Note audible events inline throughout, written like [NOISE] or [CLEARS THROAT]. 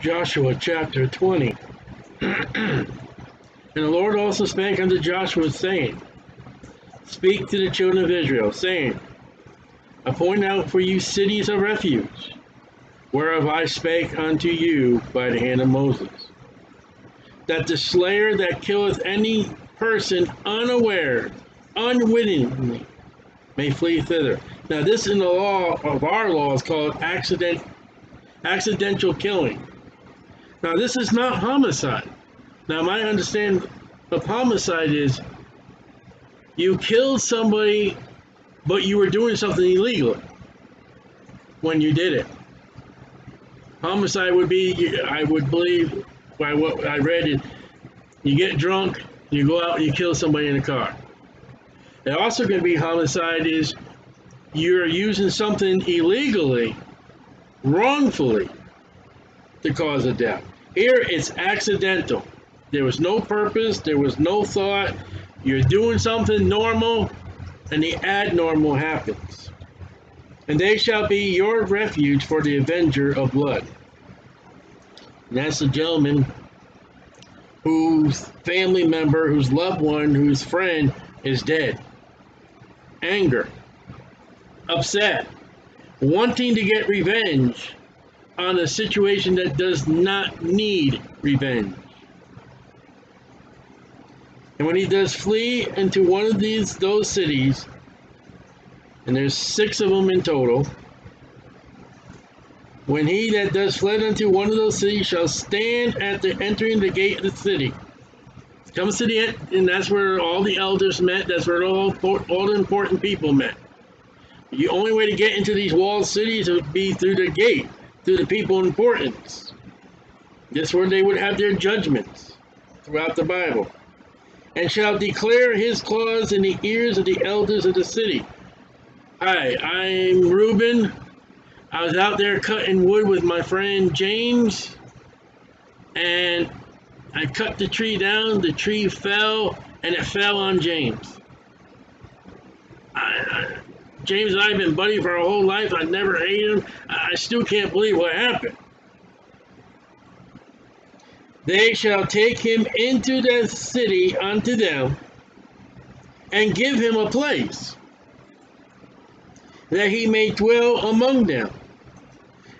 Joshua chapter 20. [CLEARS THROAT] and the Lord also spake unto Joshua, saying, Speak to the children of Israel, saying, I Appoint out for you cities of refuge, whereof I spake unto you by the hand of Moses, that the slayer that killeth any person unaware, unwittingly, may flee thither. Now, this in the law of our law is called accident, accidental killing. Now, this is not homicide. Now, my understanding of homicide is you killed somebody, but you were doing something illegal when you did it. Homicide would be, I would believe, by what I read, it, you get drunk, you go out and you kill somebody in a car. It also can be homicide is you're using something illegally, wrongfully, to cause a death. Here it's accidental. There was no purpose, there was no thought. You're doing something normal, and the abnormal happens. And they shall be your refuge for the avenger of blood. And that's a gentleman whose family member, whose loved one, whose friend is dead. Anger, upset, wanting to get revenge on a situation that does not need revenge. And when he does flee into one of these those cities, and there's six of them in total, when he that does fled unto one of those cities shall stand at the entering the gate of the city. Comes to the end, and that's where all the elders met. That's where all all the important people met. The only way to get into these walled cities would be through the gate to the people in importance. This where they would have their judgments throughout the Bible. And shall declare his clause in the ears of the elders of the city. Hi, I'm Reuben. I was out there cutting wood with my friend James, and I cut the tree down. The tree fell, and it fell on James. I, James and I have been buddies for our whole life. I never hated him. I still can't believe what happened. They shall take him into the city unto them and give him a place that he may dwell among them.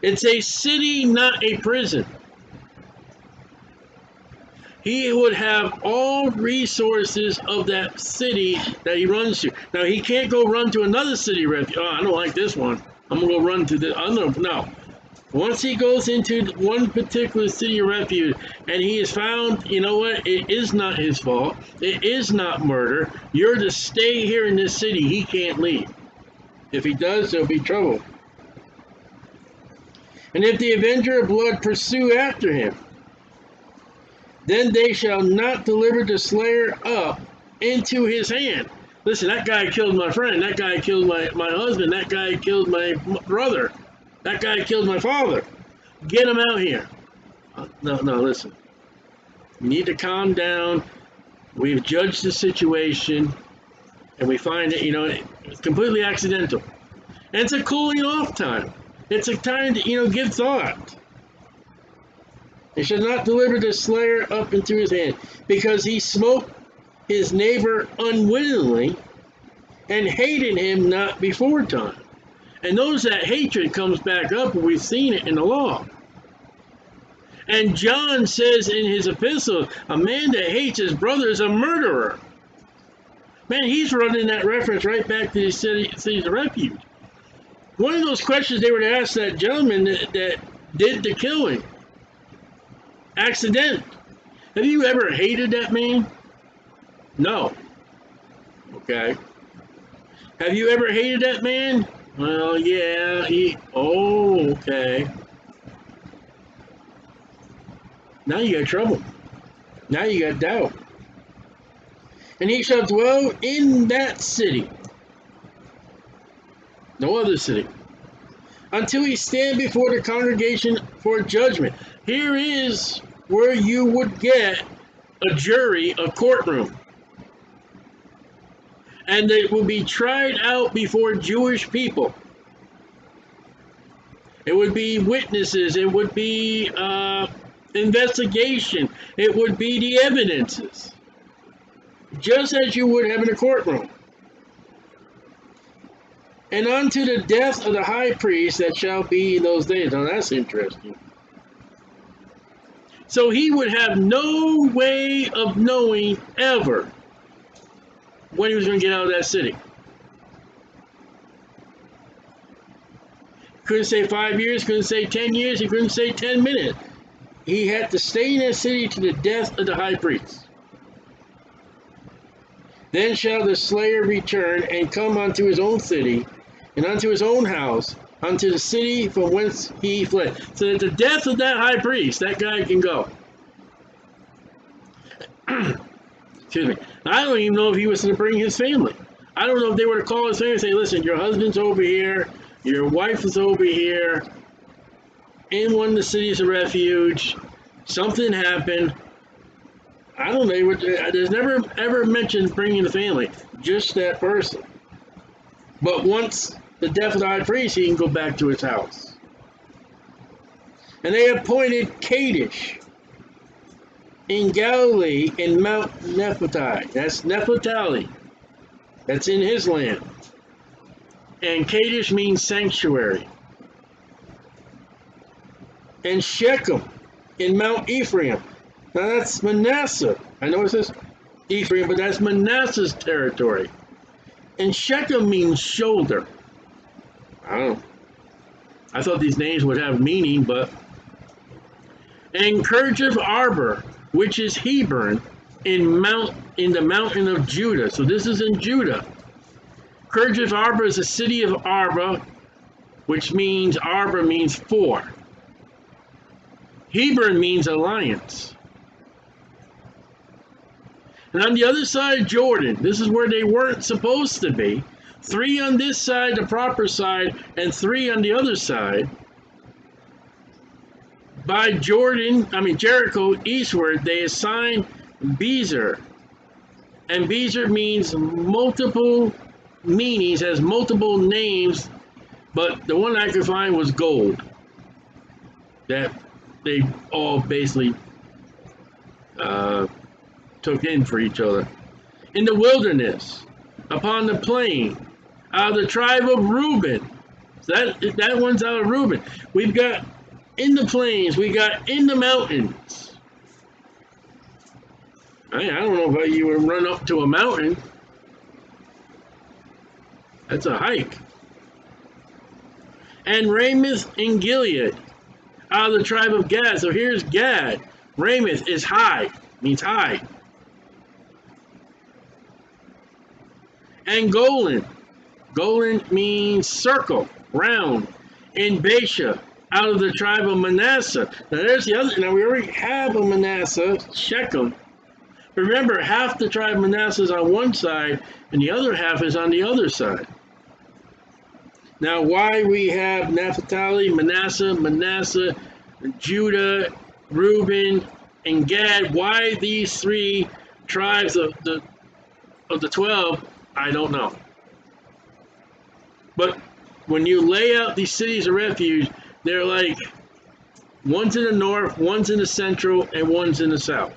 It's a city, not a prison he would have all resources of that city that he runs to. Now he can't go run to another city refuge. Oh, I don't like this one. I'm gonna go run to the other. No. Once he goes into one particular city of refuge and he is found, you know what? It is not his fault. It is not murder. You're to stay here in this city. He can't leave. If he does, there'll be trouble. And if the avenger of blood pursue after him, then they shall not deliver the slayer up into his hand. Listen, that guy killed my friend. That guy killed my, my husband. That guy killed my brother. That guy killed my father. Get him out here. Uh, no, no, listen. You need to calm down. We've judged the situation, and we find it, you know, it's completely accidental. And it's a cooling off time. It's a time to, you know, give thought. They shall not deliver the slayer up into his hand, because he smote his neighbor unwittingly and hated him not before time. And notice that hatred comes back up, and we've seen it in the law. And John says in his epistle, a man that hates his brother is a murderer. Man, he's running that reference right back to the city, of refuge. One of those questions they were to ask that gentleman that, that did the killing accident. Have you ever hated that man? No. Okay. Have you ever hated that man? Well, yeah, he. Oh, okay. Now you got trouble. Now you got doubt. And he shall dwell in that city. No other city. Until he stand before the congregation for judgment. Here is where you would get a jury, a courtroom. And they will be tried out before Jewish people. It would be witnesses. It would be uh, investigation. It would be the evidences. Just as you would have in a courtroom. And unto the death of the high priest that shall be in those days. Now that's interesting. So he would have no way of knowing ever when he was going to get out of that city. Couldn't say five years, couldn't say 10 years, he couldn't say 10 minutes. He had to stay in that city to the death of the high priest. Then shall the slayer return and come unto his own city and unto his own house, unto the city from whence he fled. So at the death of that high priest, that guy can go. [CLEARS THROAT] Excuse me. I don't even know if he was to bring his family. I don't know if they were to call his family and say, listen, your husband's over here, your wife is over here, in one of the cities of refuge, something happened. I don't know. There's never ever mentioned bringing the family, just that person. But once the of the high priest, he can go back to his house. And they appointed Kadesh in Galilee in Mount Naphtali. That's Naphtali. That's in his land. And Kadesh means sanctuary. And Shechem in Mount Ephraim. Now that's Manasseh. I know it says Ephraim, but that's Manasseh's territory. And Shechem means shoulder. I don't know. I thought these names would have meaning, but. And Kirjath Arba, which is Hebron, in Mount in the mountain of Judah. So this is in Judah. Kirjath Arba is a city of Arba, which means Arba means four. Hebron means alliance. And on the other side, of Jordan, this is where they weren't supposed to be. Three on this side, the proper side, and three on the other side. By Jordan, I mean Jericho eastward, they assigned Bezer. And Bezer means multiple meanings, has multiple names, but the one I could find was gold. That they all basically uh, took in for each other. In the wilderness, upon the plain, out of the tribe of Reuben. that that one's out of Reuben. We've got in the plains. We got in the mountains. I, I don't know if you would run up to a mountain. That's a hike. And Ramoth in Gilead, out of the tribe of Gad. So here's Gad. Ramoth is high, means high. And Golan. Golan means circle, round. In Bashan, out of the tribe of Manasseh. Now there's the other, now we already have a Manasseh, Shechem. Remember, half the tribe of Manasseh is on one side, and the other half is on the other side. Now, why we have Naphtali, Manasseh, Manasseh, Judah, Reuben, and Gad, why these three tribes of the of the 12, I don't know. But when you lay out these cities of refuge, they're like one's in the north, one's in the central, and one's in the south.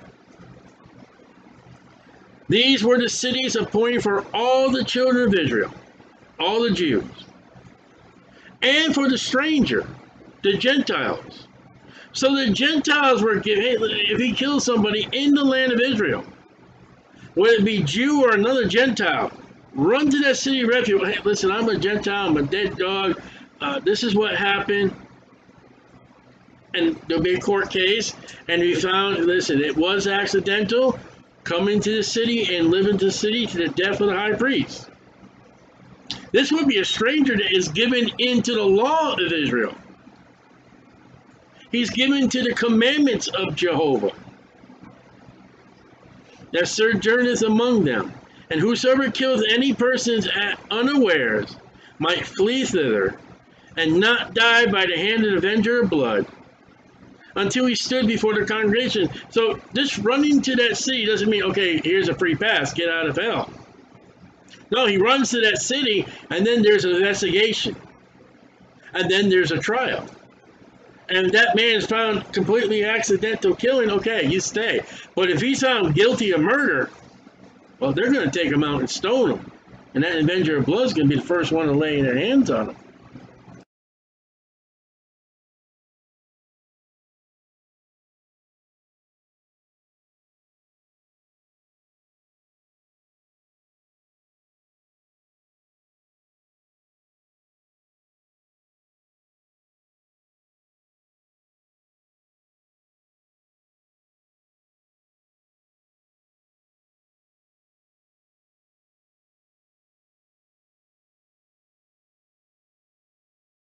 These were the cities appointed for all the children of Israel, all the Jews and for the stranger, the Gentiles. So the Gentiles were given, if he kills somebody in the land of Israel, whether it be Jew or another Gentile, run to that city refuge. Hey, listen, I'm a Gentile, I'm a dead dog. Uh, this is what happened. And there'll be a court case. And we found, listen, it was accidental. Come into the city and live in the city to the death of the high priest. This would be a stranger that is given into the law of Israel. He's given to the commandments of Jehovah that sojourneth among them. And whosoever killeth any persons at unawares might flee thither and not die by the hand of the avenger of blood until he stood before the congregation. So just running to that city doesn't mean, okay, here's a free pass, get out of hell. No, he runs to that city, and then there's an investigation. and then there's a trial. And that man is found completely accidental killing, okay, you stay. But if he's found guilty of murder, well, they're going to take him out and stone him. And that Avenger of Blood is going to be the first one to lay their hands on him.